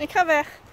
Un crevert.